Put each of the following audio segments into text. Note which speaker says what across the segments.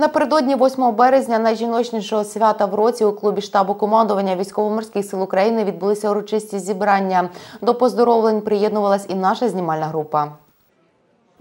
Speaker 1: Напередодні 8 березня найжіночнішого свята в році у клубі штабу командування військово-морських сил України відбулися урочисті зібрання. До поздоровлень приєднувалась і наша знімальна група.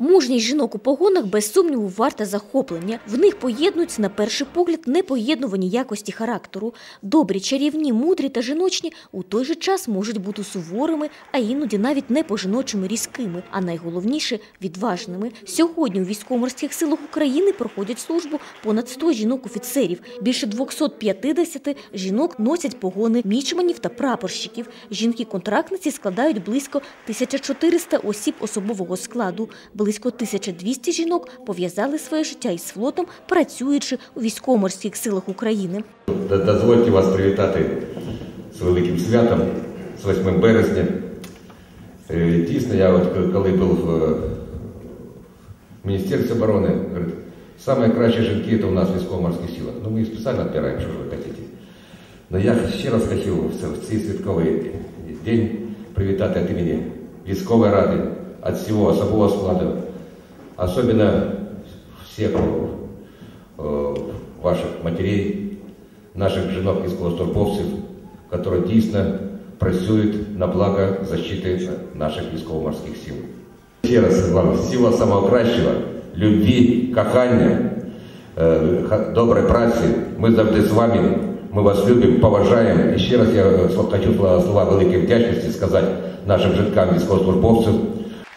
Speaker 2: Мужність жінок у погонах без сумніву варта захоплення. В них поєднуються на перший погляд непоєднувані якості характеру. Добрі, чарівні, мудрі та жіночні у той же час можуть бути суворими, а іноді навіть не по-жіночому різкими, а найголовніше відважними. Сьогодні у військово-морських силах України проходять службу понад 100 жінок-офіцерів. Більше 250 жінок носять погони мічманів та прапорщиків. Жінки-контрактниці складають близько 1400 осіб особового складу. Близько 1200 жінок пов'язали своє життя із флотом, працюючи у військово-морських силах України.
Speaker 3: Дозвольте вас привітати з великим святом, з 8 березня. Е, Дійсно, я от коли був в е, Міністерстві оборони, говорить, самые кращі жінки це у нас в військово-морських силах. Ну, ми їх спеціально відбираємо, що ж ви хочете. Но я ще раз хотів в цей святковий день привітати від імені військової ради, від всього особового складу, особенно всіх э, ваших матерей, наших жінок військовослужбовців, які дійсно працюють на благо защити наших військово-морських сил. Ще раз вам всього самого кращого, любві, кохання, е, ха- доброї праці. Ми завжди з вами. Ми вас любимо, поважаємо. І ще раз я е, хочу слова слова великої вдячності сказати нашим жінкам військовослужбовцям.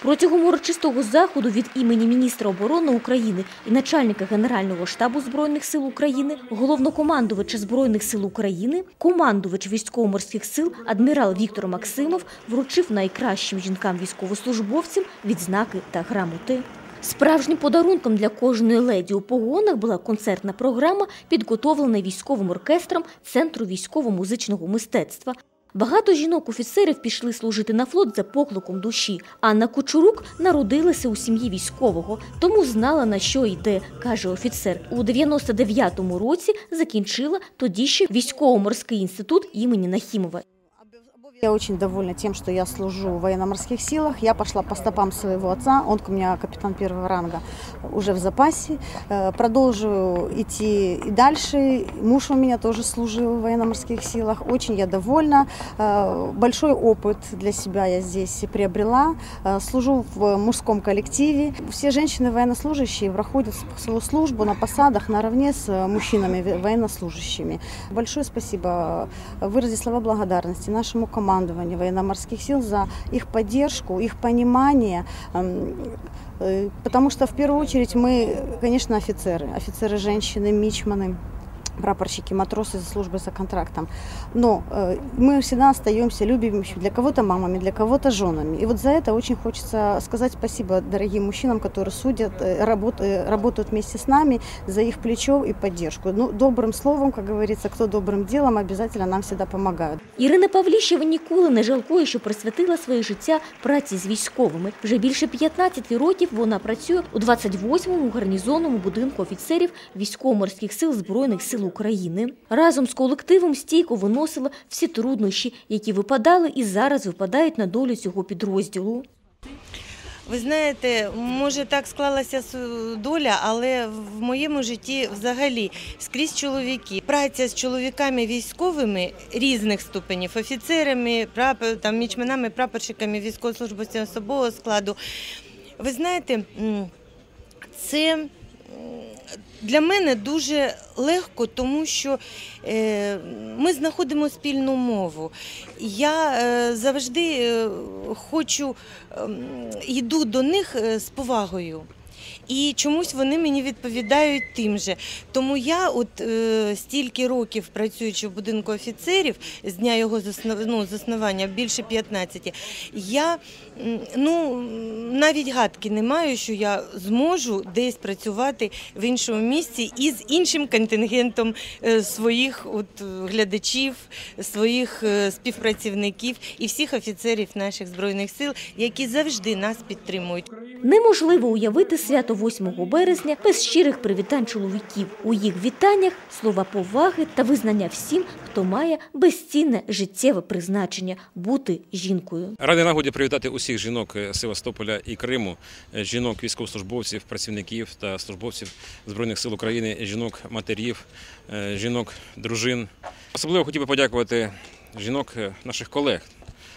Speaker 2: Протягом урочистого заходу від імені міністра оборони України і начальника Генерального штабу Збройних сил України, головнокомандувача Збройних сил України, командувач військово-морських сил адмірал Віктор Максимов вручив найкращим жінкам-військовослужбовцям відзнаки та грамоти. Справжнім подарунком для кожної леді у погонах була концертна програма, підготовлена військовим оркестром Центру військово-музичного мистецтва. Багато жінок-офіцерів пішли служити на флот за покликом душі. Анна Кучурук народилася у сім'ї військового, тому знала на що йде, каже офіцер. У 99-му році закінчила тоді ще військово-морський інститут імені Нахімова.
Speaker 4: Я очень довольна тем, что я служу в военно-морских силах. Я пошла по стопам своего отца. Он у меня капитан первого ранга уже в запасе. Э, Продолжу идти и дальше. Муж у меня тоже служил в военно-морских силах. Очень я довольна. Э, Большой опыт для себя я здесь приобрела. Э, Служу в мужском коллективе. Все женщины военнослужащие проходят свою службу на посадах наравне с мужчинами военнослужащими. Большое спасибо выразить слова благодарности нашему командованию военно-морских сил за их поддержку, их понимание. Эм, э, Потому что в первую очередь мы, конечно, офицеры, офицеры женщины, мичманы прапорщики, матросы за службой за контрактом. Но э, мы всегда остаемся любимыми, для кого-то мамами, для кого-то женами. И вот за это очень хочется сказать спасибо дорогим мужчинам, которые судят, э, работ- э, работают вместе с нами, за их плечо и поддержку. Ну, добрым словом, как говорится, кто добрым делом, обязательно нам всегда помогают.
Speaker 2: Ірина Павліщева ніколи не жалкує, що присвятила своє життя праці з військовими. Вже більше 15 років вона працює у 28-му гарнізонному будинку офіцерів військово-морських сил Збройних сил України. Разом з колективом стійко виносила всі труднощі, які випадали і зараз випадають на долю цього підрозділу.
Speaker 5: Ви знаєте, може так склалася доля, але в моєму житті взагалі скрізь чоловіки. Праця з чоловіками військовими різних ступенів, офіцерами, там, мічманами, прапорщиками військовослужбовцями особового складу. Ви знаєте, це для мене дуже легко, тому що е, ми знаходимо спільну мову. Я е, завжди е, хочу, ем, йду до них з повагою. І чомусь вони мені відповідають тим же. Тому я, от е, стільки років працюючи в будинку офіцерів, з дня його заснов, ну, заснування більше 15, я ну, навіть гадки не маю, що я зможу десь працювати в іншому місці із іншим контингентом е, своїх от, глядачів, своїх е, співпрацівників і всіх офіцерів наших збройних сил, які завжди нас підтримують.
Speaker 2: Неможливо уявити свято 8 березня без щирих привітань чоловіків. У їх вітаннях слова поваги та визнання всім, хто має безцінне життєве призначення бути жінкою.
Speaker 6: Ради нагоді привітати усіх жінок е, Севастополя і Криму, е, жінок військовослужбовців, працівників та службовців Збройних сил України, жінок матерів, е, жінок дружин. Особливо хотів би подякувати жінок наших колег.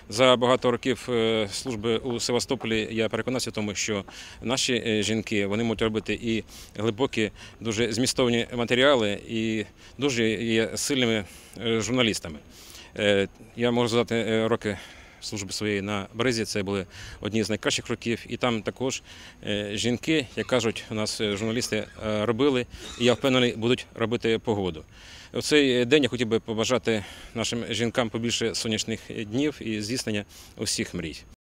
Speaker 6: За багато років е, служби у Севастополі я переконався в тому, що наші е, жінки вони можуть робити і глибокі, дуже змістовні матеріали, і дуже є сильними е, журналістами. Я можу згадати е, роки служби своєї на березі. Це були одні з найкращих років. І там також е, жінки, як кажуть, у нас е, журналісти е, робили, і я впевнений, будуть робити погоду. В цей день я хотів би побажати нашим жінкам побільше сонячних днів і здійснення усіх мрій.